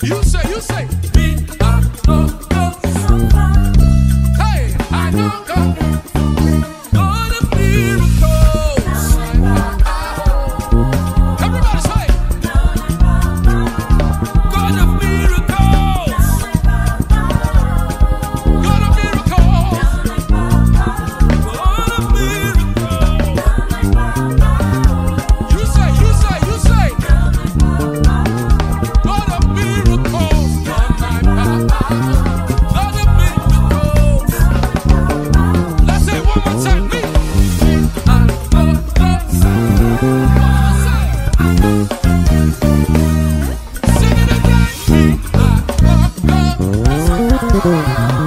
You say, you say. Boom.